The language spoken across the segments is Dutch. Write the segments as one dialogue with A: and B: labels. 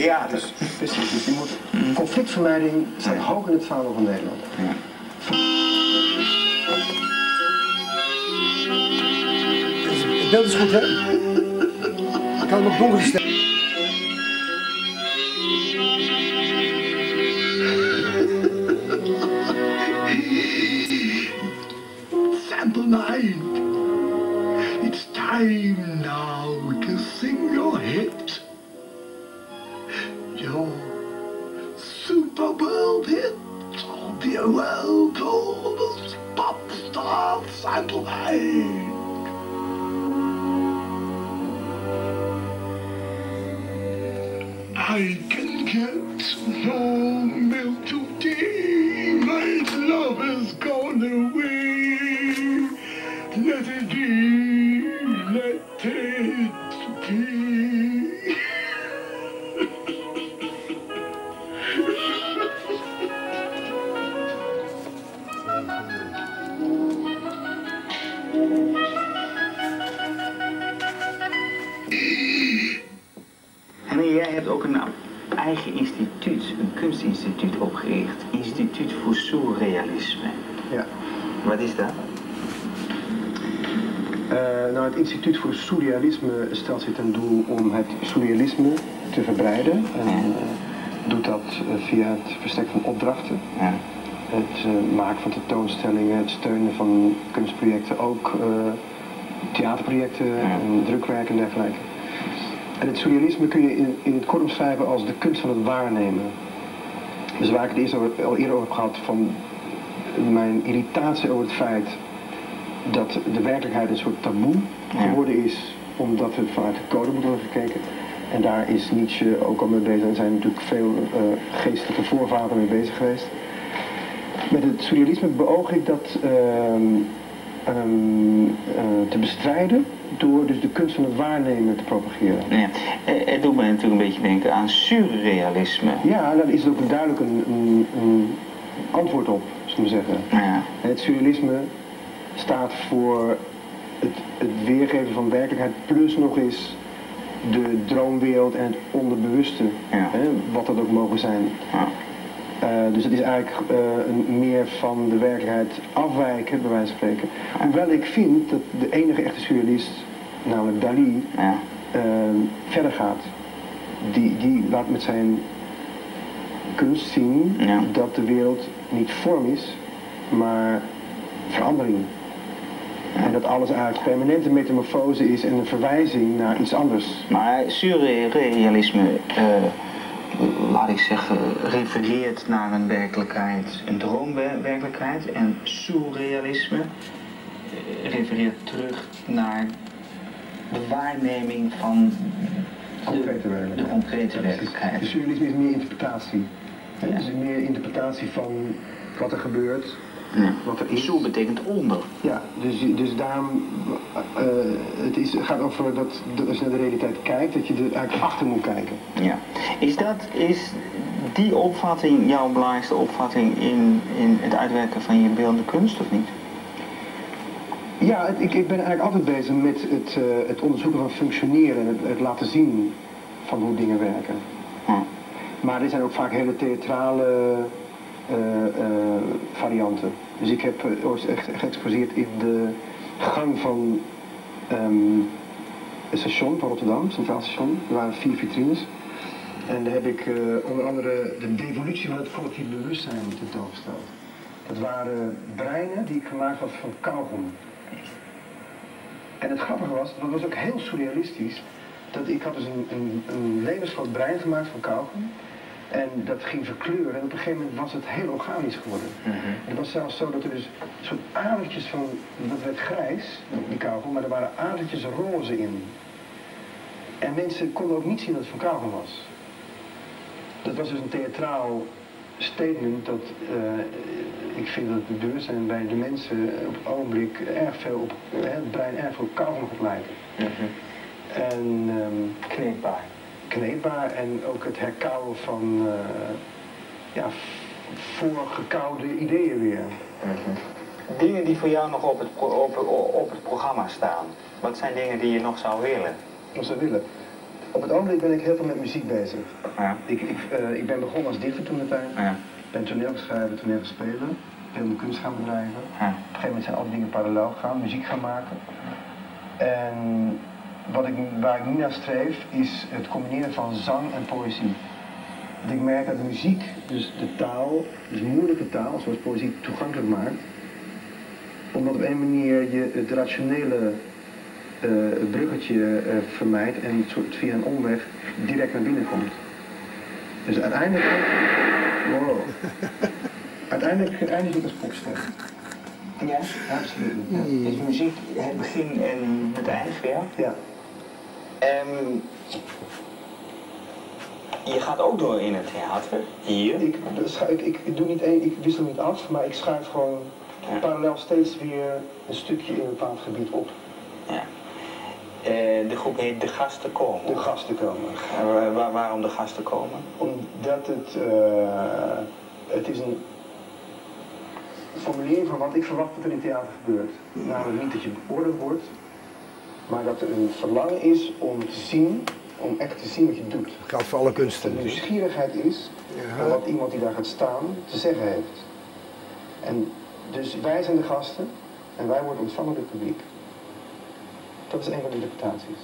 A: theater.
B: Precies, dus je moet, conflictvermijding staat hoog in het vaandel van Nederland.
A: Ja.
B: Het beeld is goed, hè? Ik kan hem nog donker stellen.
C: Sample night. It's time
B: het verstrekken van opdrachten.
A: Ja.
B: Het eh, maken van tentoonstellingen, het steunen van kunstprojecten, ook eh, theaterprojecten en drukwerk en dergelijke. En het surrealisme kun je in, in het kort omschrijven als de kunst van het waarnemen. Dus waar ik het eerst over- al eerder over heb gehad van mijn irritatie over het feit dat de werkelijkheid een soort taboe geworden is, omdat het vanuit de code moet worden gekeken. En daar is Nietzsche ook al mee bezig. Er zijn natuurlijk veel eh, geestelijke voorvaderen mee bezig geweest. Met het surrealisme beoog ik dat ehm, ehm, eh, te bestrijden door dus de kunst van het waarnemen te propageren.
A: Ja. Eh, Het doet me natuurlijk een beetje denken aan surrealisme.
B: Ja, daar is ook duidelijk een, een, een antwoord op, zullen we zeggen.
A: Ja.
B: Het surrealisme staat voor het, het weergeven van werkelijkheid plus nog eens de droomwereld en het onderbewuste, hè, wat dat ook mogen zijn. Eh, dus het is eigenlijk eh, een meer van de werkelijkheid afwijken, bij wijze van spreken. Hoewel ik vind dat de enige echte surrealist, namelijk Dali, eh, verder gaat. Die, die laat met zijn kunst zien dat de wereld niet vorm is, maar verandering. En dat alles eigenlijk permanente metamorfose is en een verwijzing naar iets anders.
A: Maar surrealisme, eh, laat ik zeggen, refereert naar een werkelijkheid, een droomwerkelijkheid. En surrealisme eh, refereert terug naar de waarneming van de, de concrete werkelijkheid.
B: De surrealisme is meer interpretatie. Het is meer interpretatie van wat er gebeurt. Er is.
A: Zo betekent onder.
B: Ja, dus, dus daarom, eh, het is, gaat over dat, als je naar de realiteit kijkt, dat je er eigenlijk achter moet kijken.
A: Ja. Is, dat, is die opvatting jouw belangrijkste opvatting in, in het uitwerken van je beeldende kunst of niet?
B: Ja, het- ik, ik ben eigenlijk altijd bezig met het, eh, het onderzoeken van functioneren en het, het laten zien van hoe dingen werken. Maar er zijn ook vaak hele theatrale eh, eh, Dus ik heb eh, ooit echt geëxposeerd in de gang van ehm, het station van Rotterdam, Centraal Station. Er waren vier vitrines. En daar heb ik eh, onder andere de devolutie van het collectief bewustzijn tentoongesteld. Dat waren breinen die ik gemaakt had van kauwgom. En het grappige was, dat was ook heel surrealistisch, dat ik had dus een, een, een levensgroot brein gemaakt van kauwgom. En dat ging verkleuren en op een gegeven moment was het heel organisch geworden. Het was zelfs zo dat er dus soort adertjes van, dat werd grijs, die kauwgom, maar er waren adertjes roze in. En mensen konden ook niet zien dat het van kauwgom was. Dat was dus een theatraal statement dat eh, ik vind dat het bewustzijn bij de mensen op het ogenblik erg veel op, eh, het brein erg veel op kauwgom gaat lijken. En ehm,
A: kneedbaar.
B: Kneedbaar en ook het herkauwen van eh, ja, voorgekoude ideeën weer.
A: Dingen die voor jou nog op het, op, op het programma staan. Wat zijn dingen die je nog zou willen?
B: Nog zou willen. Op het ogenblik ben ik heel veel met muziek bezig.
A: Ja.
B: Ik, ik, eh, ik ben begonnen als dichter toen de tijd.
A: Ja.
B: Ik ben toneelschrijver, toneelspeler. Veel mijn kunst gaan bedrijven. Op
A: Ja.
B: een gegeven moment zijn al die dingen parallel gegaan, muziek gaan maken. En wat ik, waar ik nu naar streef is het combineren van zang en poëzie. Want ik merk dat de muziek, dus de taal, dus moeilijke taal, zoals poëzie toegankelijk maakt. Omdat op een manier je het rationele eh, het bruggetje eh, vermijdt en het soort via een omweg direct naar binnen komt. Dus uiteindelijk. Wow. uiteindelijk eindig ik als popster.
A: Ja?
B: Absoluut. Ja.
A: Is muziek het begin en het eind jou?
B: ja.
A: Ehm, je gaat ook door in het theater, hier.
B: Ik, ik, doe niet één, ik wissel niet af, maar ik schuif gewoon
A: Ja.
B: parallel steeds weer een stukje in een bepaald gebied op.
A: Ja. Eh, de groep heet De Gasten Komen.
B: De gasten komen.
A: Wa- wa- waarom De Gasten Komen?
B: Omdat het, eh, het is een formulering van wat ik verwacht dat er in theater gebeurt. Namelijk niet dat je beoordeeld wordt, maar dat er een verlangen is om te zien, om echt te zien wat je doet.
D: Geldt voor alle kunsten.
B: De nieuwsgierigheid is van wat iemand die daar gaat staan te zeggen heeft. En dus wij zijn de gasten en wij worden ontvangen door het publiek. Dat is een van de interpretaties.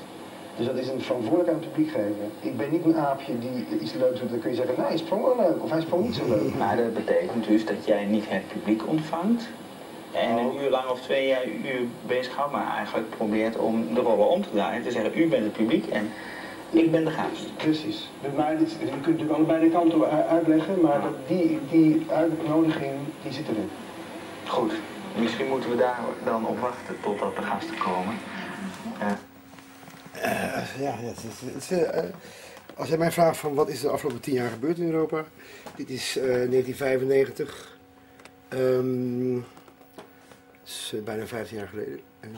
B: Dus dat is een verantwoordelijkheid aan het publiek geven. Ik ben niet een aapje die iets leuks doet, dan kun je zeggen, nou hij sprong wel leuk of hij sprong niet zo leuk.
A: Maar dat betekent dus dat jij niet het publiek ontvangt en een uur lang of twee jaar uur bezighoudt, maar eigenlijk probeert om de rollen om te draaien. Te zeggen, u bent het publiek en ik ben de gast.
B: Precies. Maar dit, je kunt natuurlijk allebei de kanten u- uitleggen, maar dat die, die uitnodiging die zit erin.
A: Goed, misschien moeten we daar dan op wachten totdat de gasten komen. Eh,
D: Eh, ja, ja, het is, het is, eh, als jij mij vraagt van wat is er de afgelopen tien jaar gebeurd in Europa. Dit is eh, 1995. Ehm, het is eh, bijna 15 jaar geleden. Eh,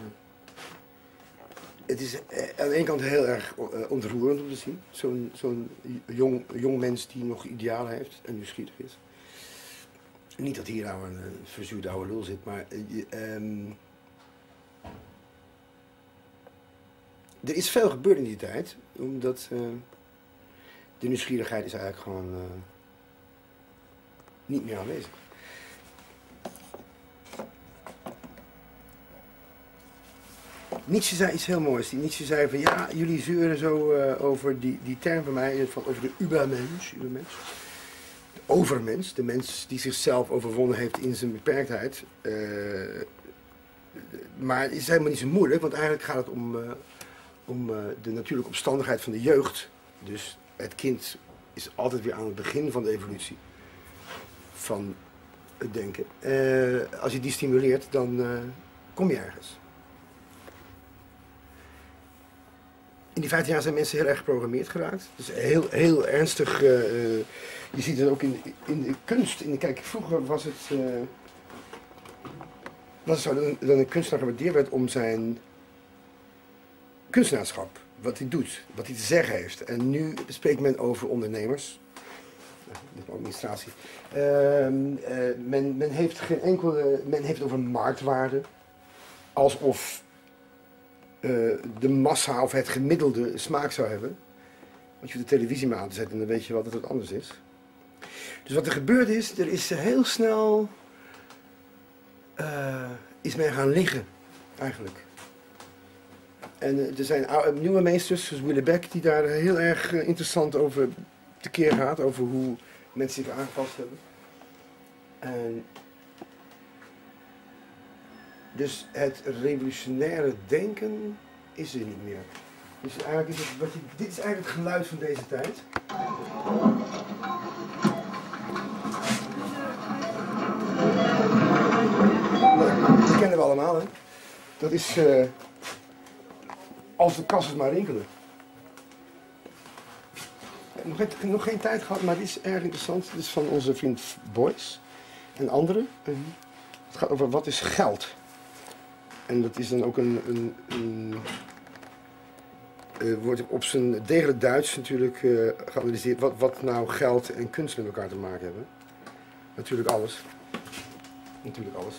D: het is eh, aan de ene kant heel erg eh, ontroerend om te zien. Zo'n zo'n jong, jong mens die nog idealen heeft en nieuwsgierig is. Niet dat hier nou een, eh, verzuurde oude lul zit, maar eh, ehm, er is veel gebeurd in die tijd, omdat eh, de nieuwsgierigheid is eigenlijk gewoon eh, niet meer aanwezig. Nietzsche zei iets heel moois. Nietzsche zei van ja, jullie zeuren zo eh, over die, die term van mij, over de ubermens, ubermens. De overmens, de mens die zichzelf overwonnen heeft in zijn beperktheid. Eh, maar het is helemaal niet zo moeilijk, want eigenlijk gaat het om, eh, om de natuurlijke omstandigheid van de jeugd. Dus het kind is altijd weer aan het begin van de evolutie van het denken. Als je die stimuleert, dan kom je ergens. In die 15 jaar zijn mensen heel erg geprogrammeerd geraakt. Dus heel, heel ernstig. eh, eh, je ziet het ook in, in de kunst. In de, kijk, vroeger was het. eh, was het zo dat een, kunstenaar gewaardeerd werd om zijn kunstenaarschap. Wat hij doet, wat hij te zeggen heeft. En nu spreekt men over ondernemers. De administratie. Eh, men, men heeft geen enkele. Men heeft over marktwaarde. Alsof eh, de massa of het gemiddelde smaak zou hebben. Want je hoeft de televisie maar aan te zetten en dan weet je wel dat het anders is. Dus wat er gebeurd is, er is heel snel. eh, is men gaan liggen, eigenlijk. En eh, er zijn nieuwe meesters, zoals Wille Beck, die daar heel erg interessant over tekeer gaat. Over hoe mensen zich aangepast hebben. En dus het revolutionaire denken is er niet meer. Dus eigenlijk is het, wat je, dit is eigenlijk het geluid van deze tijd. Nou, dat kennen we allemaal, hè? Dat is eh, als de kassen maar rinkelen. Nog geen, nog geen tijd gehad, maar het is erg interessant. Het is van onze vriend Boyce en anderen. Eh, Het gaat over wat is geld. En dat is dan ook een, een, een eh, wordt op zijn degelijk Duits natuurlijk eh, geanalyseerd wat, wat nou geld en kunst met elkaar te maken hebben. Natuurlijk alles. Natuurlijk alles.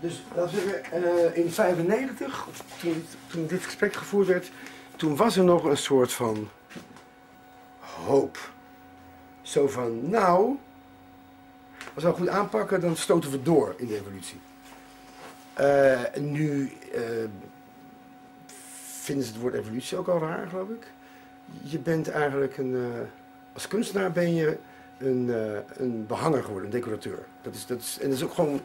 D: Dus dat zeggen, eh, in 95, toen, toen dit gesprek gevoerd werd, toen was er nog een soort van hoop. Zo van, nou, als we het goed aanpakken, dan stoten we door in de evolutie. Eh, nu eh, vinden ze het woord evolutie ook al raar, geloof ik. Je bent eigenlijk een, eh, als kunstenaar ben je een, een behanger geworden, een decorateur. Dat is, dat is, en dat is ook gewoon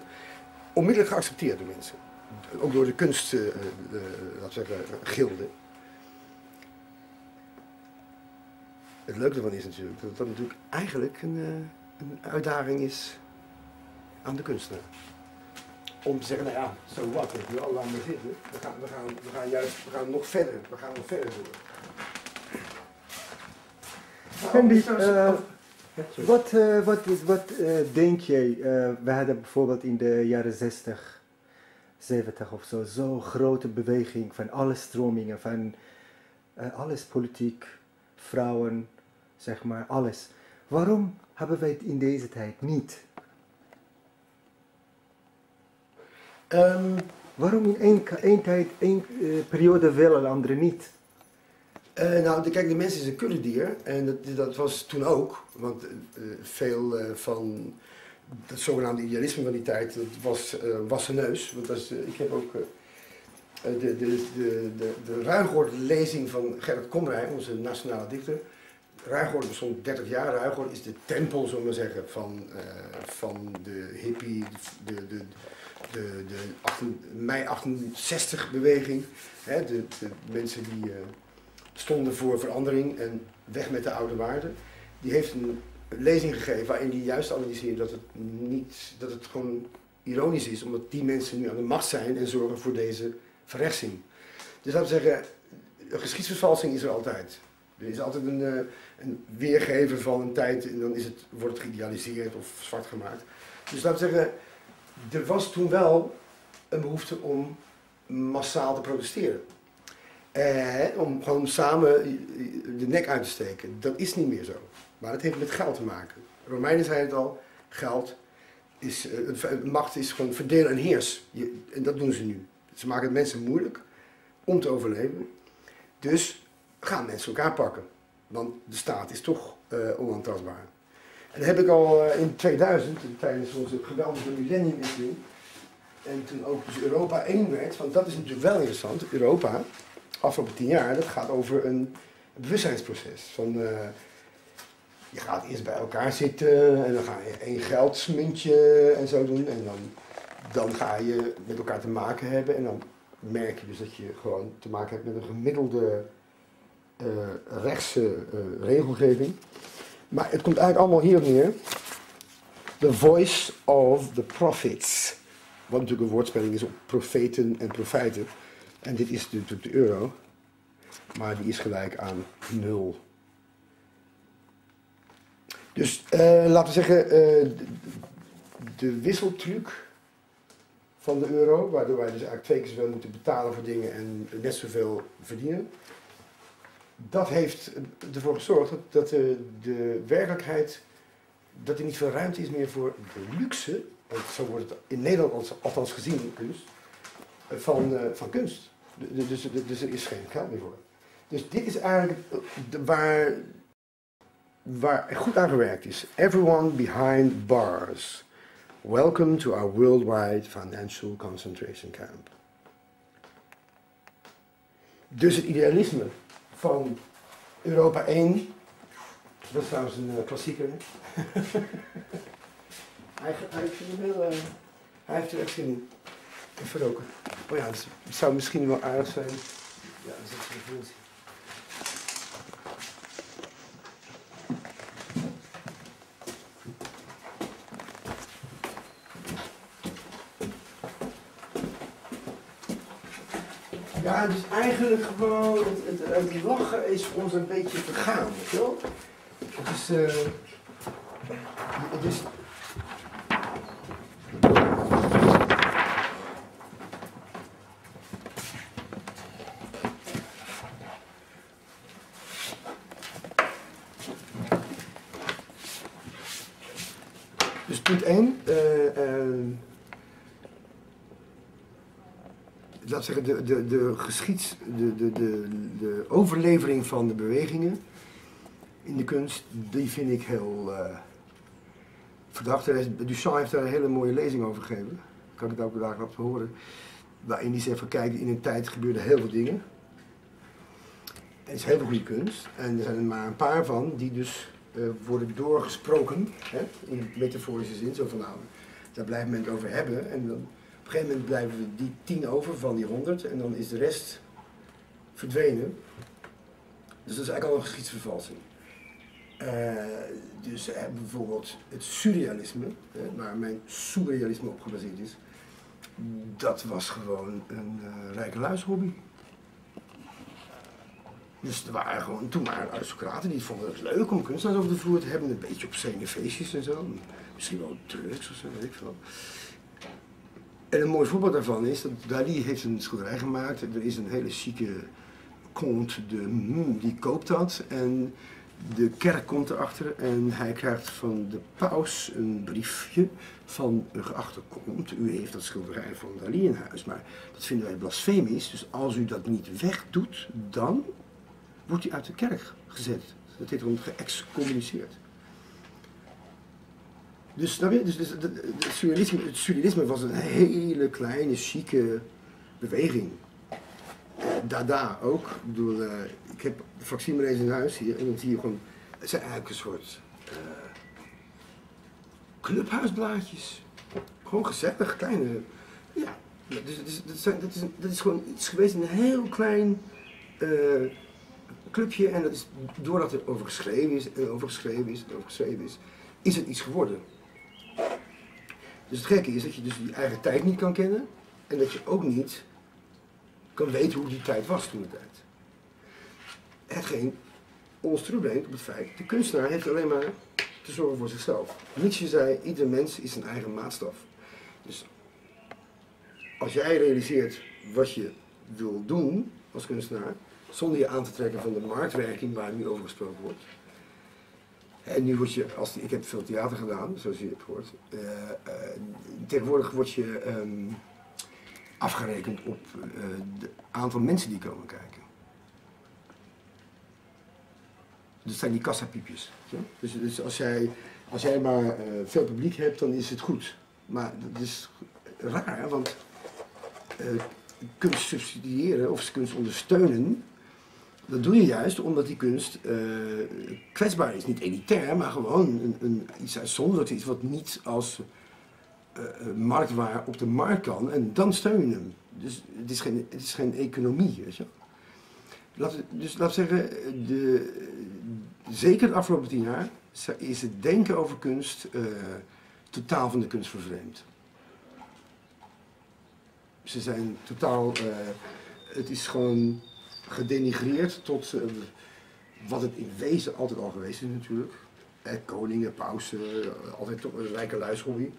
D: onmiddellijk geaccepteerd door mensen. Ook door de kunst, laten zeggen, gilde. Het leuke ervan is natuurlijk dat dat natuurlijk eigenlijk een, een uitdaging is aan de kunstenaar. Om te zeggen, nou ja, zo wat, weet je wel, laat maar zitten. We gaan, we, gaan, we gaan juist we gaan nog verder, we gaan nog verder door.
E: Sandy,
D: Nou,
E: eh,
D: sorry.
E: wat, eh, wat, is, wat eh, denk jij? eh, we hadden bijvoorbeeld in de jaren 60, 70 of zo, zo'n grote beweging van alle stromingen, van eh, alles politiek, vrouwen, zeg maar, alles. Waarom hebben wij het in deze tijd niet?
D: Ehm,
E: Waarom in één, tijd, één eh, periode wel en andere niet?
D: Eh, nou, de, kijk, de mens is een kuddedier en dat, dat was toen ook. Want eh, veel van het zogenaamde idealisme van die tijd, dat was wassen neus. Want dat ik heb ook de, de, de, de, de Ruigoord lezing van Gerrit Komrij, onze nationale dichter. Ruigoord bestond 30 jaar. Ruigoord is de tempel, zullen we zeggen, van, van de hippie, de, de, de, de, de 18 mei 68 beweging. Hè, de, de mensen die... eh, stonden voor verandering en weg met de oude waarden. Die heeft een lezing gegeven waarin hij juist analyseert dat het niet, dat het gewoon ironisch is, omdat die mensen nu aan de macht zijn en zorgen voor deze verrechtsing. Dus laten we zeggen, een geschiedsvervalsing is er altijd. Er is altijd een, eh, een weergever van een tijd en dan is het, wordt het geïdealiseerd of zwart gemaakt. Dus laten we zeggen, er was toen wel een behoefte om massaal te protesteren. Eh, om gewoon samen de nek uit te steken. Dat is niet meer zo. Maar het heeft met geld te maken. Romeinen zeiden het al, geld is, eh, macht is gewoon verdelen en heers. En dat doen ze nu. Ze maken het mensen moeilijk om te overleven. Dus gaan mensen elkaar pakken. Want de staat is toch eh, onaantastbaar. Dat heb ik al eh, in 2000, tijdens onze geweldige millenniumwisseling, en toen ook dus Europa één werd, want dat is natuurlijk wel interessant. Europa, afgelopen tien jaar, dat gaat over een bewustzijnsproces. Van, eh, je gaat eerst bij elkaar zitten en dan ga je één geldsmuntje en zo doen. En dan, dan ga je met elkaar te maken hebben en dan merk je dus dat je gewoon te maken hebt met een gemiddelde eh, rechtse regelgeving. Maar het komt eigenlijk allemaal hierop neer. The voice of the prophets. Wat natuurlijk een woordspeling is op profeten en profijten. En dit is natuurlijk de euro. Maar die is gelijk aan nul. Dus eh, laten we zeggen, eh, de, de wisseltruc van de euro, waardoor wij dus eigenlijk twee keer zoveel moeten betalen voor dingen en net zoveel verdienen. Dat heeft ervoor gezorgd dat, dat de, de werkelijkheid, dat er niet veel ruimte is meer voor de luxe, zo wordt het in Nederland althans gezien, kunst, eh, van, eh, van kunst. Dus, dus er is geen geld meer voor. Dus dit is eigenlijk eh, waar, waar goed aan gewerkt is. Everyone behind bars. Welcome to our worldwide financial concentration camp. Dus het idealisme van Europa 1, dat is trouwens een eh, klassieker. hè? hij, hij, hem heel, eh, hij heeft er echt zin in. Even roken. Oh ja, het zou misschien wel aardig zijn. Ja, dat is een Dus eigenlijk gewoon, het, het, het lachen is ons een beetje vergaan, weet je wel? Dus punt 1. dat zeggen, de, de, de de, de, de, de overlevering van de bewegingen in de kunst, die vind ik heel eh verdacht. Er Duchamp heeft daar een hele mooie lezing over gegeven. Kan ik het ook daar op horen. Waarin hij zegt van kijk, in een tijd gebeurden heel veel dingen. En het is heel veel goede kunst. En er zijn er maar een paar van die dus eh, worden doorgesproken. Hè, in metaforische zin. Zo van nou, daar blijft men het over hebben. En dan, op een gegeven moment blijven we die tien over van die honderd. En dan is de rest verdwenen. Dus dat is eigenlijk al een geschiedsvervalsing. Eh, dus eh, bijvoorbeeld het surrealisme, waar mijn surrealisme op gebaseerd is, dat was gewoon een eh rijke luishobby. Dus er waren gewoon, toen waren aristocraten die vonden het leuk om kunstenaars over de vloer te hebben, een beetje obscene feestjes en zo. Misschien wel drugs of zo, weet ik veel. En een mooi voorbeeld daarvan is dat Dali heeft een schilderij gemaakt. Er is een hele chique comte de die koopt dat. En de kerk komt erachter en hij krijgt van de paus een briefje van een geachte comte. U heeft dat schilderij van Dali in huis, maar dat vinden wij blasfemisch. Dus als u dat niet wegdoet, dan wordt u uit de kerk gezet. Dat heet dan geëxcommuniceerd. Dus, snap je? dus, dus het, het surrealisme, het surrealisme was een hele kleine, chique beweging. Eh, Dada ook. Ik bedoel, eh, ik heb facsimiles in huis hier en dan zie je gewoon, het zijn eigenlijk een soort eh, clubhuisblaadjes. Gewoon gezellig, kleine, ja. Dus, dus, dat, zijn, is, dat is gewoon iets geweest, een heel klein clubje en dat is, doordat er over geschreven is en over geschreven is en over geschreven is, is het iets geworden. Dus het gekke is dat je dus je eigen tijd niet kan kennen en dat je ook niet kan weten hoe die tijd was toen de tijd. Hetgeen ons terugbrengt op het feit, de kunstenaar heeft alleen maar te zorgen voor zichzelf. Nietzsche zei, ieder mens is zijn eigen maatstaf. Dus als jij realiseert wat je wil doen als kunstenaar, zonder je aan te trekken van de marktwerking waar nu over gesproken wordt. En nu word je, als, ik heb veel theater gedaan, zoals je hebt gehoord. eh, eh, tegenwoordig word je ehm, afgerekend op het aantal mensen die komen kijken. Dat zijn die kassapiepjes. zo. Dus, dus als, jij, als jij maar eh, veel publiek hebt, dan is het goed. Maar dat is raar, want eh, kunst subsidiëren of kunst ondersteunen, dat doe je juist omdat die kunst eh, kwetsbaar is. Niet elitair, maar gewoon een, een, iets uitzonderlijks, iets wat niet als eh, marktwaar op de markt kan. En dan steun je hem. Dus het is geen, het is geen economie, weet je. Laat, dus laat zeggen, de, zeker de afgelopen tien jaar is het denken over kunst totaal van de kunst vervreemd. Ze zijn totaal, het is gewoon gedenigreerd tot eh, wat het in wezen altijd al geweest is natuurlijk. Koningen, pausen, eh, altijd toch een rijke luishobby.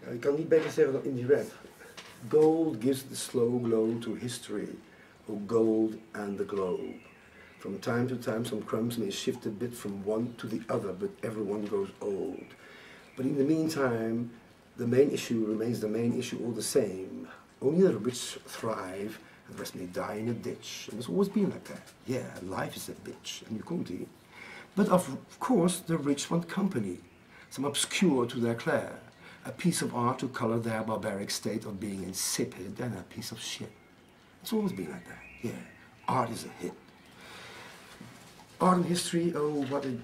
D: Ja, ik kan niet beter zeggen dan in die rap. Gold gives the slow glow to history, O gold and the globe. From time to time some crumbs may shift a bit from one to the other, but everyone grows old. But in the meantime, the main issue remains the main issue all the same. Only the rich thrive, and the rest may die in a ditch. And it's always been like that. Yeah, life is a bitch, and you can't eat. But of course, the rich want company, some obscure to their clair, a piece of art to color their barbaric state of being insipid, and a piece of shit. It's always been like that. Yeah, art is a hit. Art and history, oh, what a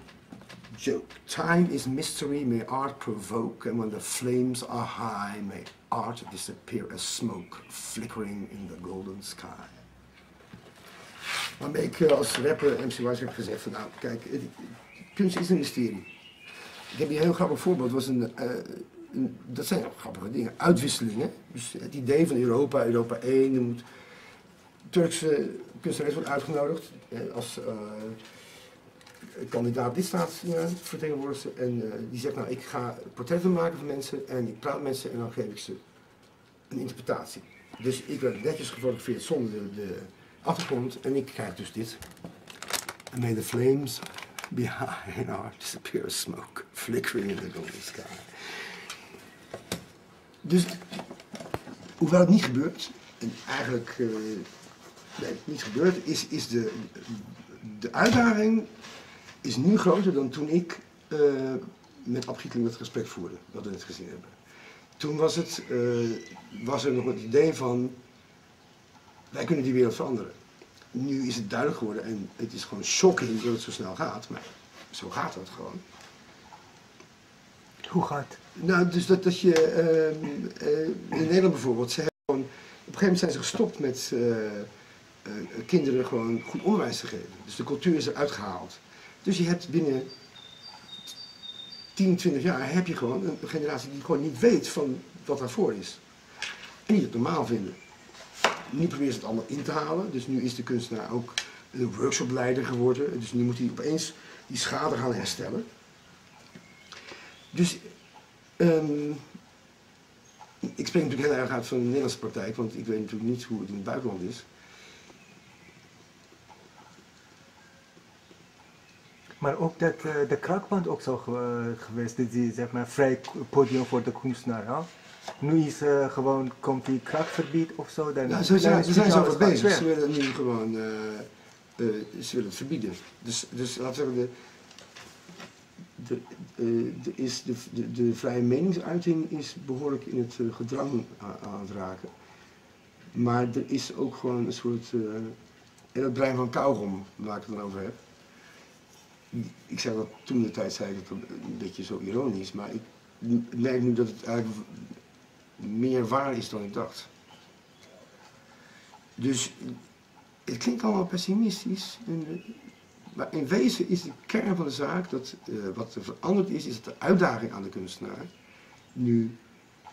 D: joke. Time is mystery, may art provoke, and when the flames are high, may art disappear as smoke, flickering in the golden sky. Waarmee ik eh, als rapper MC Wise heb gezegd van nou, kijk, kunst is een mysterie. Ik heb hier een heel grappig voorbeeld, was een, eh, een- dat zijn grappige dingen, uitwisselingen. Dus het idee van Europa, Europa 1, er moet Turkse kunstenares wordt uitgenodigd eh, als kandidaat lidstaat ja, vertegenwoordiger. En eh, die zegt, nou, ik ga portretten maken van mensen en ik praat met mensen en dan geef ik ze een interpretatie. Dus ik werd netjes gefotografeerd zonder de, de achtergrond en ik krijg dus dit. And may the flames behind our disappear smoke, flickering in the golden sky. Dus hoewel het niet gebeurt, en eigenlijk uh, niet gebeurt, is, is de, de uitdaging is nu groter dan toen ik uh, met Ab het gesprek voerde, wat we net gezien hebben. Toen was, het, uh, was er nog het idee van, wij kunnen die wereld veranderen. Nu is het duidelijk geworden en het is gewoon shocking dat het zo snel gaat, maar zo gaat het gewoon.
E: Hoe gaat
D: Nou, dus dat, dat je, uh, in Nederland bijvoorbeeld, ze hebben gewoon, op een gegeven moment zijn ze gestopt met kinderen gewoon goed onderwijs te geven. Dus de cultuur is eruit gehaald. Dus je hebt binnen 10, 20 jaar heb je gewoon een generatie die gewoon niet weet van wat daarvoor is. En die het normaal vinden. Nu proberen ze het allemaal in te halen. Dus nu is de kunstenaar ook een workshopleider geworden. Dus nu moet hij opeens die schade gaan herstellen. Dus um, ik spreek natuurlijk heel erg uit van de Nederlandse praktijk, want ik weet natuurlijk niet hoe het in het buitenland is.
E: Maar ook dat uh, de krakband ook zo uh, geweest, dat die zeg maar vrij podium voor de kunstenaar had. Nu is uh, gewoon, komt die krakverbied of zo. Dan,
D: ja, ze zijn, ze zijn zo over bezig. Ze willen nu gewoon, ze willen het verbieden. Dus, dus laten we zeggen, de, de, de, is de, de, de, vrije meningsuiting is behoorlijk in het gedrang aan het raken. Maar er is ook gewoon een soort, en het brein van kauwgom, waar ik het dan over heb ik zei dat toen de tijd zei ik dat een beetje zo ironisch, maar ik merk nu dat het eigenlijk meer waar is dan ik dacht. Dus het klinkt allemaal pessimistisch, maar in wezen is de kern van de zaak dat uh, wat er veranderd is, is dat de uitdaging aan de kunstenaar nu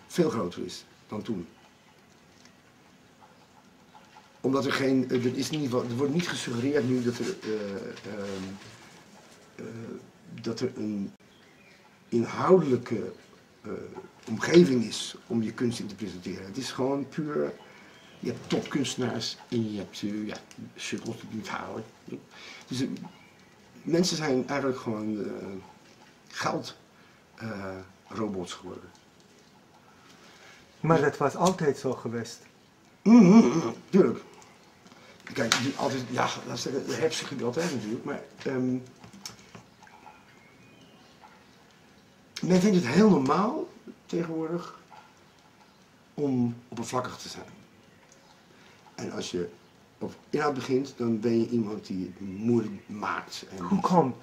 D: veel groter is dan toen omdat er geen, er, is niet, er wordt niet gesuggereerd nu dat er uh, uh, dat er een inhoudelijke uh, omgeving is om je kunst in te presenteren. Het is gewoon puur, je hebt topkunstenaars en je hebt uh, ja, shuttles die het halen. Dus mensen zijn eigenlijk gewoon geldrobots geworden.
E: Maar dat was altijd zo geweest.
D: Mm -hmm, tuurlijk. Kijk, die altijd, ja, dat is de hebzucht altijd natuurlijk, maar um, Men vindt het heel normaal tegenwoordig om oppervlakkig te zijn. En als je op inhoud begint, dan ben je iemand die het moeilijk maakt. En
E: Hoe komt?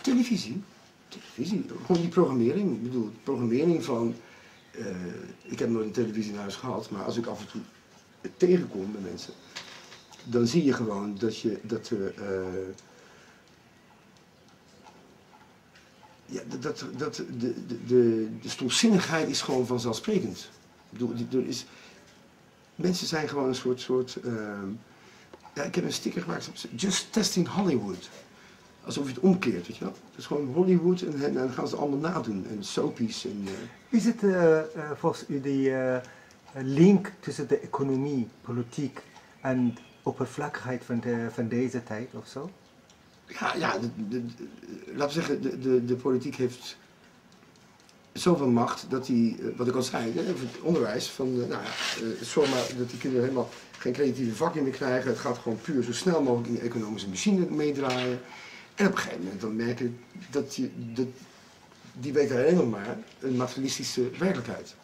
D: Televisie. Televisie. Gewoon die programmering. Ik bedoel, programmering van... Uh, ik heb nooit een televisie in huis gehad, maar als ik af en toe tegenkom bij mensen, dan zie je gewoon dat, je, dat er... Uh, ja, dat, dat, de, de, de, de stomzinnigheid is gewoon vanzelfsprekend. Is, mensen zijn gewoon een soort, soort uh, ja, ik heb een sticker gemaakt, just testing Hollywood. Alsof je het omkeert, weet je wel. Het is gewoon Hollywood en, dan gaan ze allemaal nadoen. En soapies en... Uh...
E: Is het uh, volgens u die link tussen de economie, politiek en oppervlakkigheid van, de, van deze tijd of zo?
D: Ja, ja de, zeggen, de, de, de politiek heeft zoveel macht dat die, eh, wat ik al zei, het onderwijs, van, nou ja, eh, zorg maar dat die kinderen helemaal geen creatieve vakken meer krijgen. Het gaat gewoon puur zo snel mogelijk in de economische machine meedraaien. En op een gegeven moment dan merken dat je, dat, die weten alleen nog maar een materialistische werkelijkheid.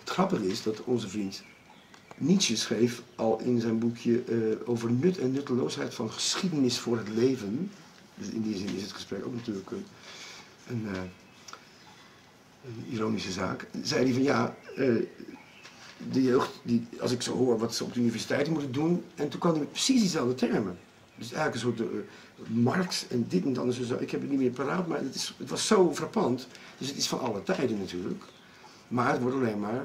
D: Het grappige is dat onze vriend Nietzsche schreef al in zijn boekje uh, over nut en nutteloosheid van geschiedenis voor het leven. Dus in die zin is het gesprek ook natuurlijk een, een, een ironische zaak. Zei hij van ja, uh, de jeugd, die, als ik zo hoor wat ze op de universiteiten moeten doen, en toen kwam hij met precies diezelfde termen. Dus eigenlijk een soort Marx en dit en dat en zo. Ik heb het niet meer paraat, maar het, is, het was zo frappant. Dus het is van alle tijden natuurlijk. Maar het wordt alleen maar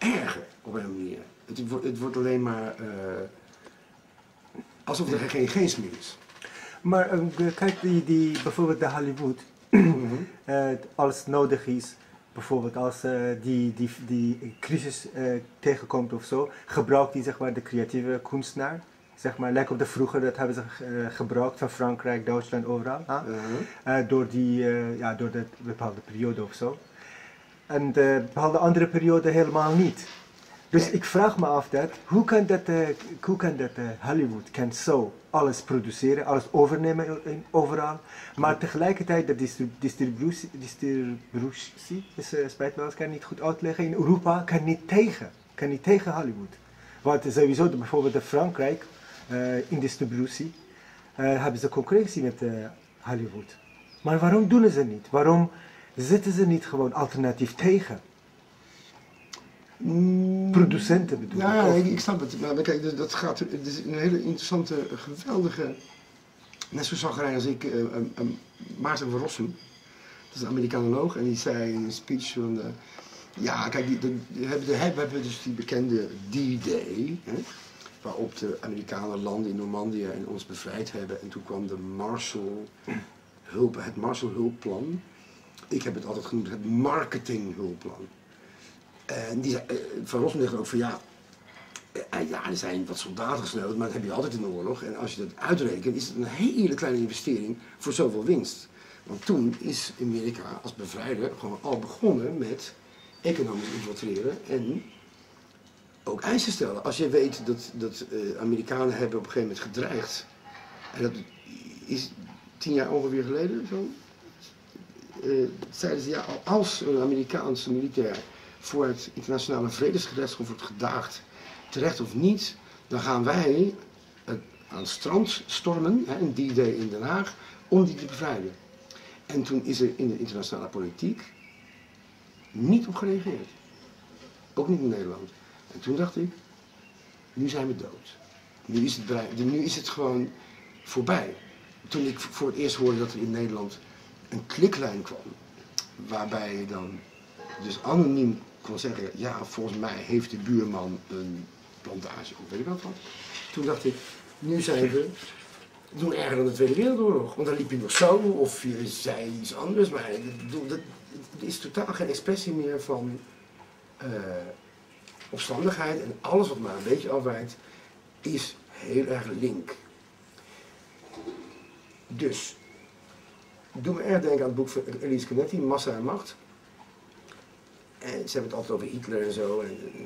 D: erger op een manier. Het, wordt, het wordt alleen maar uh, alsof er geen geest meer is.
E: Maar uh, kijk, die, die, bijvoorbeeld de Hollywood, mm uh, als nodig is, bijvoorbeeld als die, die, die crisis tegenkomt of zo, gebruikt die zeg maar, de creatieve kunstenaar. Zeg maar, lijkt op de vroeger, dat hebben ze gebruikt van Frankrijk, Duitsland, overal. -huh. door, die, ja, door de bepaalde periode of zo. En de bepaalde andere periode helemaal niet. Dus ik vraag me af dat, hoe kan dat, eh, hoe kan dat eh, Hollywood kan zo alles produceren, alles overnemen in- overal, maar tegelijkertijd de distrib- distributie, distributie is, eh, spijt me, ik kan niet goed uitleggen, in Europa kan niet tegen, kan niet tegen Hollywood. Want sowieso de, bijvoorbeeld in Frankrijk, eh, in distributie, hebben ze concurrentie met Hollywood. Maar waarom doen ze niet? Waarom zetten ze niet gewoon alternatief tegen? Producenten bedoel
D: Ja,
E: ik.
D: ik, ik snap het. Maar kijk, dat- dat gaat, het is een hele interessante, geweldige, net zo zaggerijn als ik, eh, Maarten van Rossum. Dat is een Amerikanoloog en die zei in een speech van, ja, kijk, die, die hebben, de, we hebben dus die bekende D-Day, waarop de Amerikanen landen in Normandië en ons bevrijd hebben. En toen kwam de Marshall hulp, het Marshall hulpplan. Ik heb het altijd genoemd het marketinghulpplan. En die, eh, Van Rossum zegt ook van ja, eh, ja, er zijn wat soldaten gesneuveld, maar dat heb je altijd in de oorlog. En als je dat uitrekent, is het een hele kleine investering voor zoveel winst. Want toen is Amerika als bevrijder gewoon al begonnen met economisch infiltreren en ook eisen stellen. Als je weet dat, dat eh, Amerikanen hebben op een gegeven moment gedreigd, en dat is tien jaar ongeveer geleden zo, eh, zeiden ze ja, als een Amerikaanse militair voor het internationale vredesgerechtshof wordt gedaagd, terecht of niet, dan gaan wij aan het strand stormen, hè, een D-Day in Den Haag, om die te bevrijden. En toen is er in de internationale politiek niet op gereageerd. Ook niet in Nederland. En toen dacht ik, nu zijn we dood. Nu is het, nu is het gewoon voorbij. Toen ik voor het eerst hoorde dat er in Nederland een kliklijn kwam, waarbij je dan dus anoniem kon zeggen, ja, volgens mij heeft de buurman een plantage of weet ik wat. Toen dacht ik, nu zijn we doen erger dan de Tweede Wereldoorlog. Want dan liep je nog zo of je zei iets anders, maar er is totaal geen expressie meer van eh, opstandigheid en alles wat maar een beetje afwijkt is heel erg link. Dus, doe me erg denken aan het boek van Elise Canetti, Massa en Macht. En ze hebben het altijd over Hitler en zo. En, eh,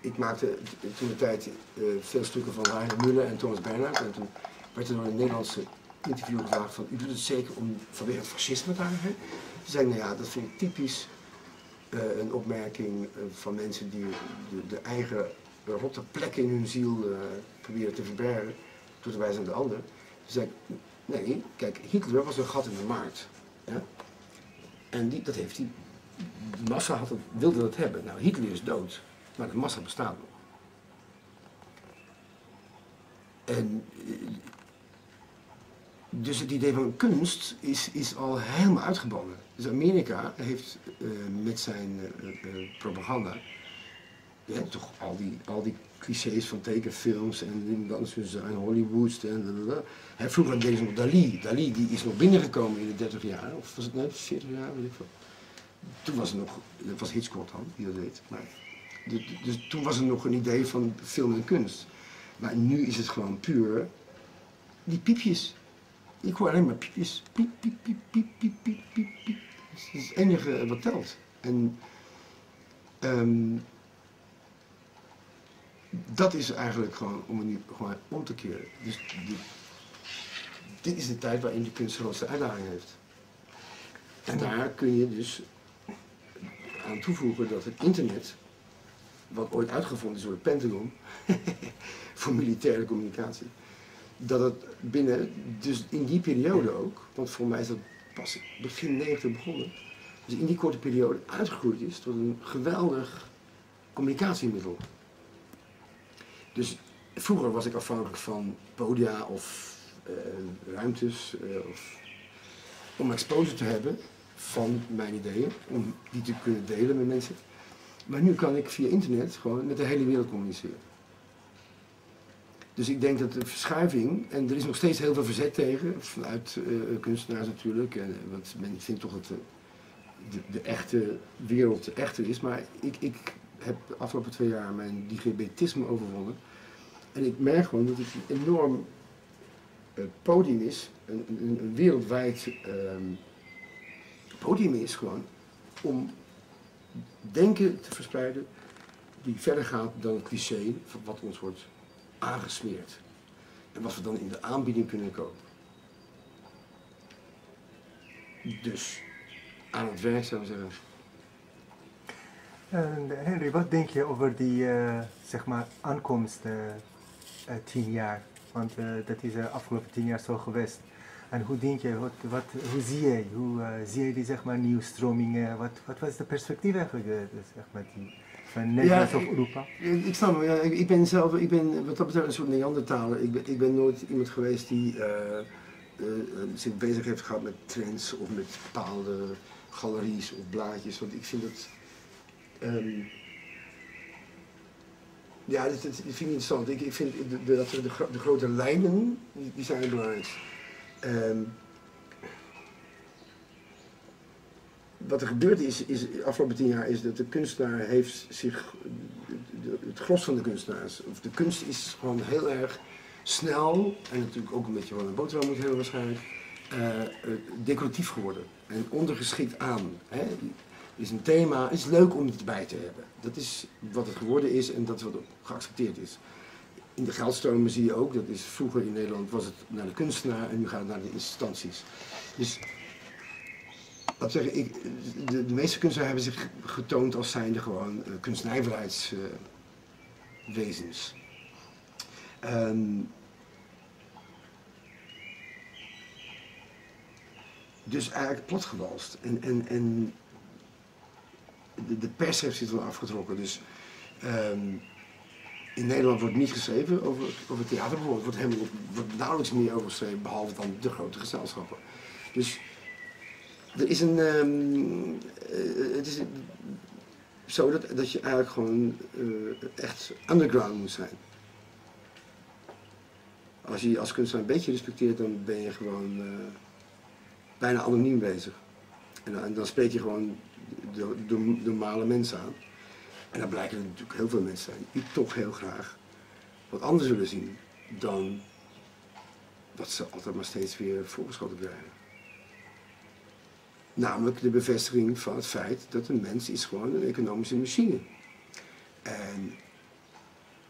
D: ik maakte toen de tijd eh, veel stukken van Rainer Müller en Thomas Bernhard. En toen werd er door een Nederlandse interview gevraagd van, u doet het zeker om, vanwege het fascisme daar? Hè? Ze zei, nou ja, dat vind ik typisch eh, een opmerking van mensen die de, eigen rotte plekken in hun ziel proberen te verbergen, toe te wijzen aan de ander. Nee, kijk, Hitler was een gat in de markt. Ja? En die, dat heeft hij de massa had wilde dat hebben. Nou, Hitler is dood, maar de massa bestaat nog. En eh, dus het idee van kunst is, is al helemaal uitgebannen. Dus Amerika heeft eh, met zijn eh, propaganda toch al die, al die clichés van tekenfilms en dansers en Hollywoods en. Hè, vroeger ze nog Dali. Dali die is nog binnengekomen in de 30 jaar, of was het net 40 jaar, weet ik veel. Toen was er nog, dat was Hitchcock dan, die dat deed. Maar, dus, toen was er nog een idee van film en kunst. Maar nu is het gewoon puur die piepjes. Ik hoor alleen maar piepjes. Piep, piep, piep, piep, piep, piep, piep, piep. Dat is het enige wat telt. En ehm, dat is eigenlijk gewoon om het nu gewoon om te keren. Dus dit, dit is de tijd waarin de kunst de grootste uitdaging heeft. En daar kun je dus aan toevoegen dat het internet, wat ooit uitgevonden is door het Pentagon, voor militaire communicatie, dat het binnen, dus in die periode ook, want voor mij is dat pas begin 90 begonnen, dus in die korte periode uitgegroeid is tot een geweldig communicatiemiddel. Dus vroeger was ik afhankelijk van podia of eh, ruimtes eh, of, om exposure te hebben van mijn ideeën, om die te kunnen delen met mensen. Maar nu kan ik via internet gewoon met de hele wereld communiceren. Dus ik denk dat de verschuiving, en er is nog steeds heel veel verzet tegen, vanuit eh, kunstenaars natuurlijk, en, want men vindt toch dat de, de, de echte wereld echter is. Maar ik, ik heb de afgelopen twee jaar mijn digibetisme overwonnen. En ik merk gewoon dat het een enorm eh, podium is, een, wereldwijd ehm, podium is gewoon, om denken te verspreiden die verder gaat dan het cliché wat ons wordt aangesmeerd. En wat we dan in de aanbieding kunnen kopen. Dus aan het werk zou ik zeggen.
E: En Henry, wat denk je over die eh, zeg maar aankomst eh, eh, tien jaar? Want eh, dat is de afgelopen tien jaar zo geweest. En hoe denk je, wat, wat, hoe zie je, hoe eh, zie je die zeg maar nieuwe stromingen? Wat, wat was de perspectief eigenlijk, eh, zeg maar, die, van Nederland
D: Ja,
E: of Europa?
D: Ik, ik snap ja, ik, ik ben zelf, ik ben wat dat betreft een soort Neandertaler. Ik ben, ik ben nooit iemand geweest die eh, eh, eh, zich bezig heeft gehad met trends of met bepaalde galeries of blaadjes. Want ik vind dat. Ehm, ja, dat, vind ik interessant. Ik, ik vind de, dat de, de grote lijnen, die, zijn het belangrijkst. Ehm, wat er gebeurd is, is afgelopen tien jaar, is dat de kunstenaar heeft zich, het gros van de kunstenaars, of de kunst is gewoon heel erg snel, en natuurlijk ook omdat je wel een boterham moet hebben waarschijnlijk, eh, decoratief geworden. En ondergeschikt aan. Hè. Is een thema, is leuk om het erbij te hebben. Dat is wat het geworden is en dat is wat geaccepteerd is. In de geldstromen zie je ook, dat is vroeger in Nederland was het naar de kunstenaar en nu gaat het naar de instanties. Dus Laat zeggen, ik, de, de meeste kunstenaars hebben zich getoond als zijnde gewoon uh, kunstnijverheidswezens. Ehm, dus eigenlijk platgewalst. En, en, en de, de pers heeft zich wel afgetrokken. Dus ehm, in Nederland wordt niet geschreven over, over theater bijvoorbeeld. Wordt, helemaal, wordt nauwelijks meer over geschreven, behalve dan de grote gezelschappen. Dus er is een. ehm, eh, het is zo dat, dat je eigenlijk gewoon eh, echt underground moet zijn. Als je je als kunstenaar een beetje respecteert, dan ben je gewoon eh, bijna anoniem bezig. En dan, en dan spreek je gewoon de, de, normale mensen aan. En dan blijken er natuurlijk heel veel mensen zijn die toch heel graag wat anders willen zien dan wat ze altijd maar steeds weer voorgeschoten krijgen. Namelijk de bevestiging van het feit dat een mens is gewoon een economische machine. En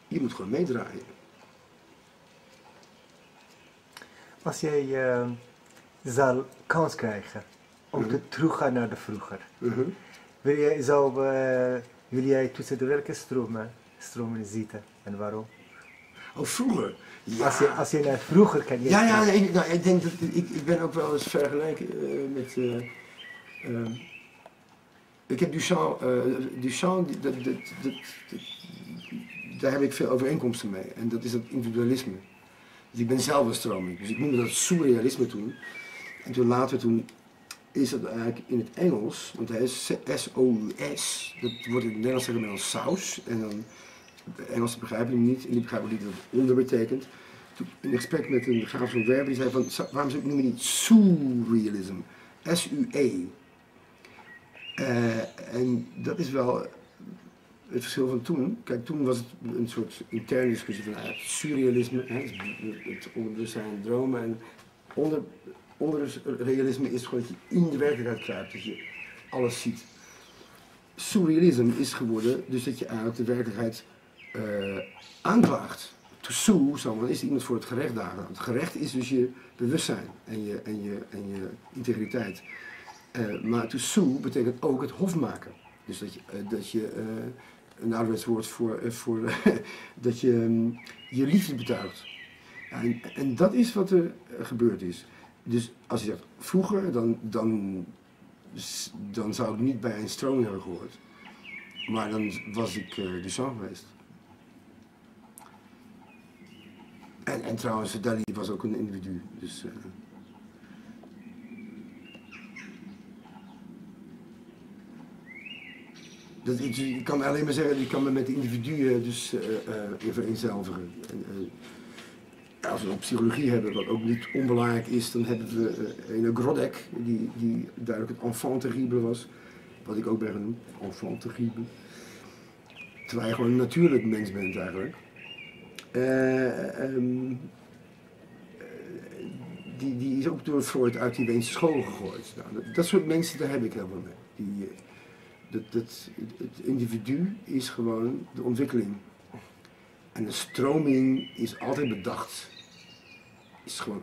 D: je moet gewoon meedraaien.
E: Als jij eh, zal kans krijgen om te teruggaan naar de vroeger,
D: Mhm.
E: wil jij, zou, wil jij tussen de welke stromen, stromen zitten en waarom?
D: Oh, vroeger. Ja,
E: Als, je, als je naar vroeger kan je
D: ja, ja ik, nou, ik denk dat ik, ik ben ook wel eens vergeleken eh, met. eh, ehm, ik heb Duchamp, eh, Duchamp die- dat, dat, dat, dat- daar heb ik veel overeenkomsten mee. En dat is dat individualisme. Dus ik ben zelf een stroming. Dus ik noemde dat surrealisme toen. En toen later toen is dat eigenlijk in het Engels, want hij is S-O-U-S. Dat wordt in het Nederlands zeggen als saus. En dan, de Engelsen begrijpen hem niet en die begrijpen niet wat onder betekent. Toen in gesprek met een grafisch ontwerper, die zei van, "Sa- waarom noem je niet surrealism? S-U-E. Eh, en dat is wel het verschil van toen. Kijk, toen was het een soort interne discussie van het surrealisme, hè, het onderbewustzijn, dromen. En onder, onder realisme is gewoon dat je in de werkelijkheid kruipt, dat je alles ziet. Surrealism is geworden dus dat je eigenlijk de werkelijkheid eh, aanklaagt. To sue someone is iemand voor het gerecht dagen. Het gerecht is dus je bewustzijn en je, en je, en je integriteit. Eh, maar to sue betekent ook het hof maken. Dus dat je, eh, dat je een ouderwets woord voor, voor dat je mm, je liefde betuigt. En, dat is wat er gebeurd is. Dus als je zegt vroeger, dan, dan, dan zou ik niet bij een stroming hebben gehoord. Maar dan was ik eh Duchamp geweest. En, en trouwens, Dali was ook een individu. Dus, eh, dat, ik, ik kan alleen maar zeggen, ik kan me met individuen dus eh eh, even vereenzelvigen. En, als we op psychologie hebben, wat ook niet onbelangrijk is, dan hebben we eh, een Grodek, die, die duidelijk het enfant terrible was. Wat ik ook ben genoemd, enfant terrible. Terwijl je gewoon een natuurlijk mens bent eigenlijk. Eh, ehm, eh, die, die is ook door Freud uit die Weense school gegooid. Nou, dat, soort mensen, daar heb ik veel mee. Die, eh, Dat, dat, het individu is gewoon de ontwikkeling. En de stroming is altijd bedacht. Is gewoon,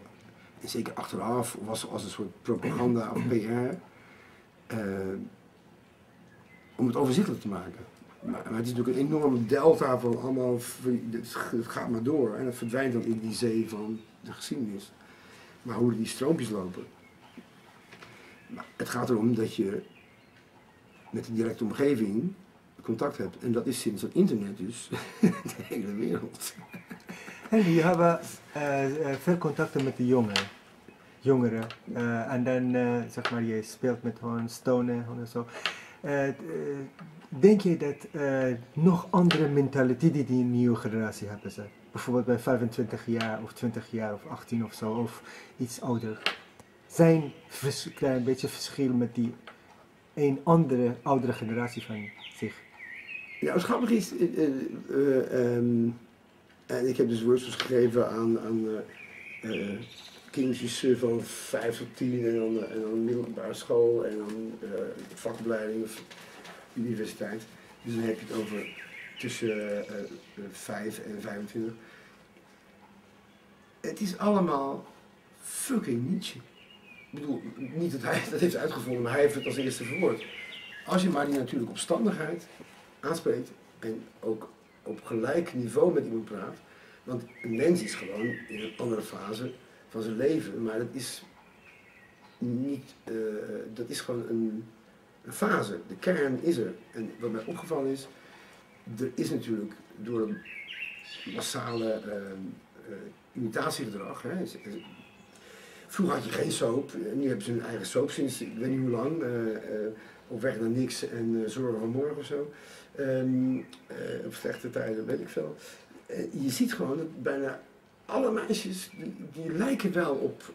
D: en zeker achteraf, was als een soort propaganda of PR. eh, om het overzichtelijk te maken. Maar, het is natuurlijk een enorme delta van allemaal, het gaat maar door. En het verdwijnt dan in die zee van de geschiedenis. Maar hoe die stroompjes lopen. Maar het gaat erom dat je met de directe omgeving contact hebt. En dat is sinds het internet dus de hele wereld.
E: En eh, eh, veel contacten met de jongeren. Jongeren. Eh, en dan, eh, zeg maar, je speelt met hun, stonen en zo. Eh, denk je dat nog andere mentaliteit die die nieuwe generatie hebben ze? Bijvoorbeeld bij 25 jaar of 20 jaar of 18 of zo, of iets ouder. Zijn een klein beetje verschil met die een andere, oudere generatie van zich?
D: Ja, wat grappig is, eh, eh, eh, ehm, en ik heb dus workshops gegeven aan, aan eh, eh, kindjes van 5 tot 10 en dan, en middelbare school en dan eh, vakopleiding of universiteit. Dus dan heb je het over tussen eh, 5 en 25. Het is allemaal fucking Nietzsche. Ik bedoel, niet dat hij dat heeft uitgevonden, maar hij heeft het als eerste verwoord. Als je maar die natuurlijke opstandigheid aanspreekt en ook op gelijk niveau met iemand praat. Want een mens is gewoon in een andere fase van zijn leven, maar dat is niet, eh, dat is gewoon een, een fase. De kern is er. En wat mij opgevallen is, er is natuurlijk door een massale eh, eh, imitatiegedrag. Hè, Vroeger had je geen soap, nu hebben ze hun eigen soap sinds ik weet niet hoe lang. op weg naar niks en zorgen van morgen of zo. Ehm, eh, op slechte tijden, weet ik veel. Eh, je ziet gewoon dat bijna alle meisjes, die, lijken wel op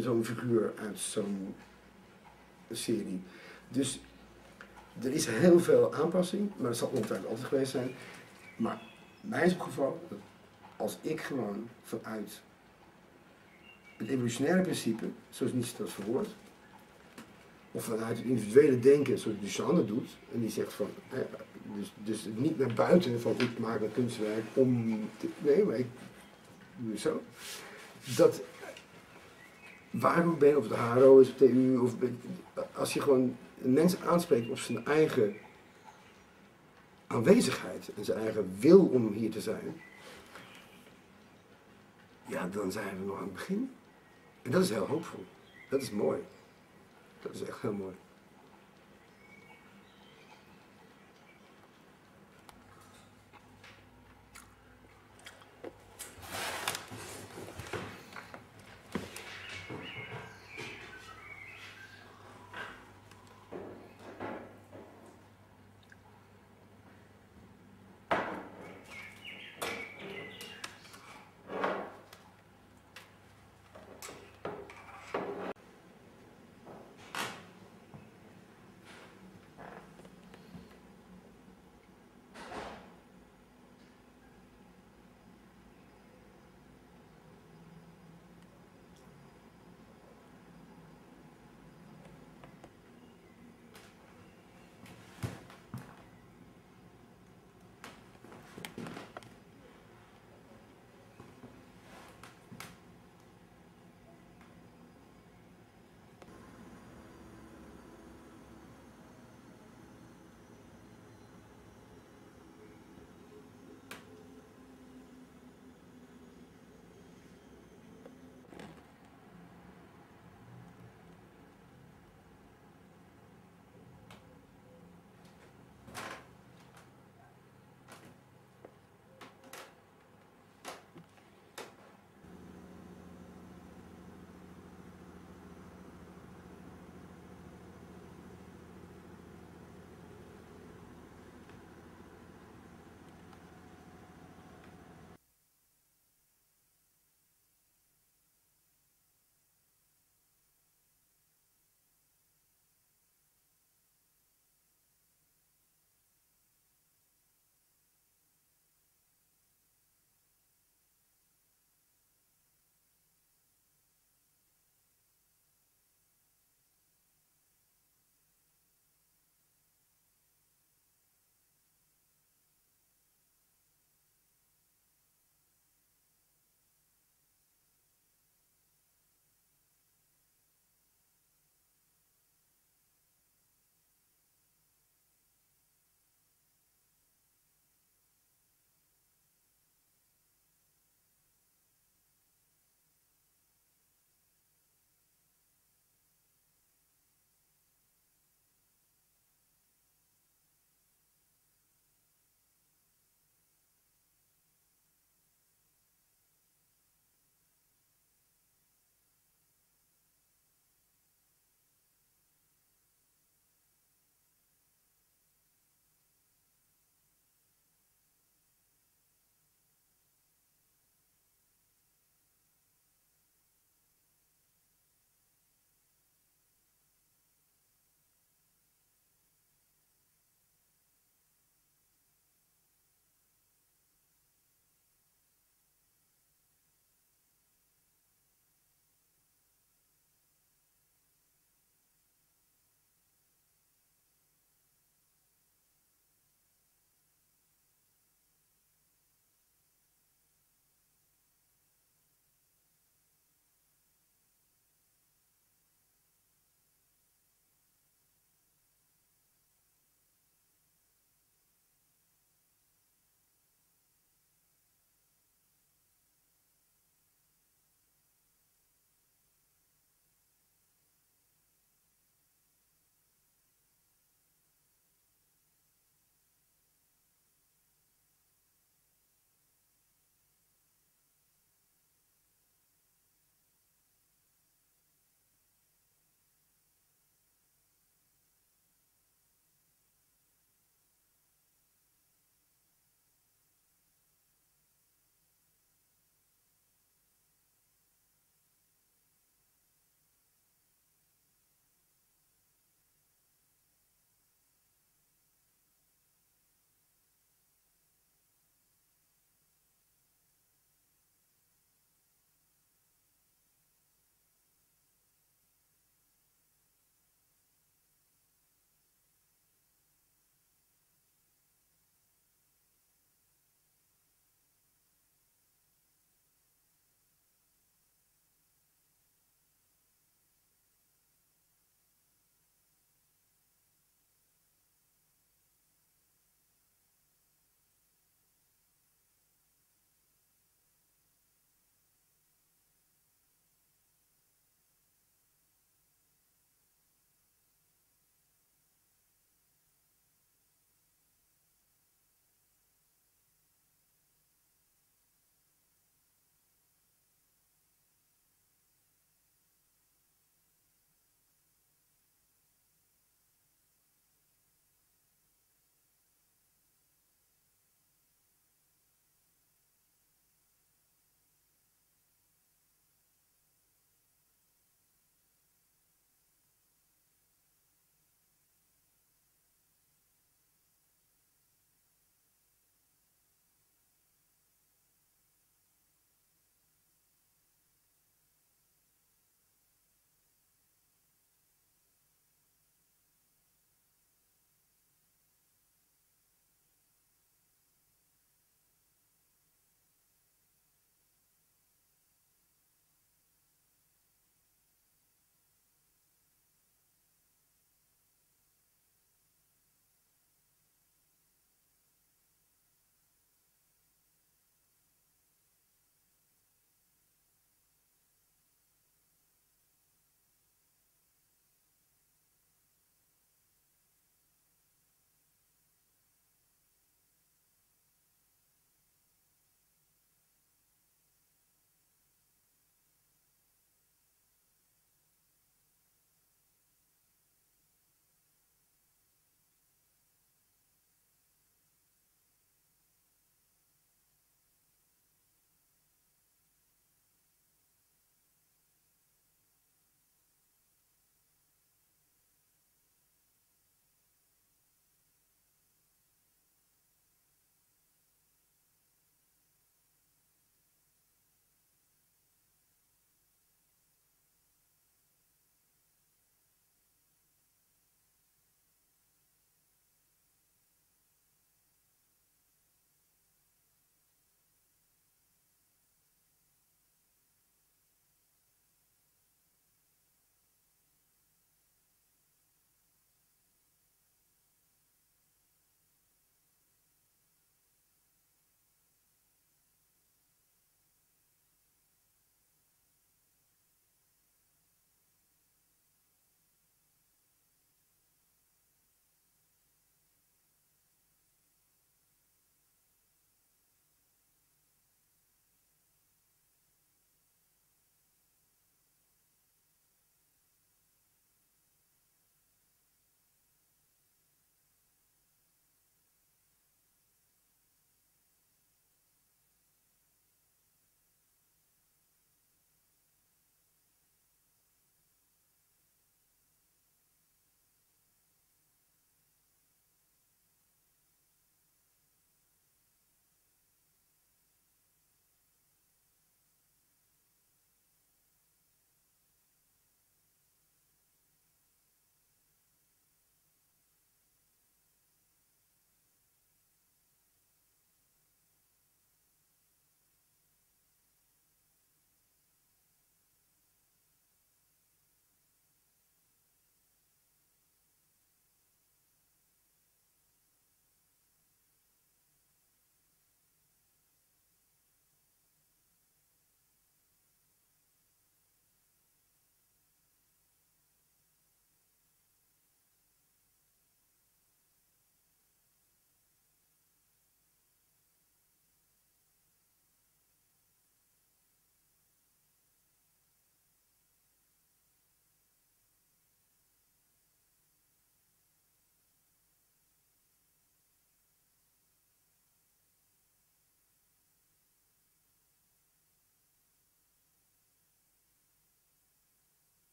D: zo'n figuur uit zo'n serie. Dus er is heel veel aanpassing, maar dat zal ongetwijfeld altijd geweest zijn. Maar mij is opgevallen als ik gewoon vanuit het evolutionaire principe, zoals Nietzsche dat verwoordt, of vanuit het individuele denken, zoals Duchamp doet, en die zegt van, dus, dus niet naar buiten van ik maak een kunstwerk om, te, nee, maar ik doe zo. Dat waar ik ook ben, of het HRO is, of TU, of ben- als je gewoon een mens aanspreekt op zijn eigen aanwezigheid en zijn eigen wil om hier te zijn, ja, dan zijn we nog aan het begin. En dat is heel hoopvol. Dat is mooi. Dat is echt heel mooi.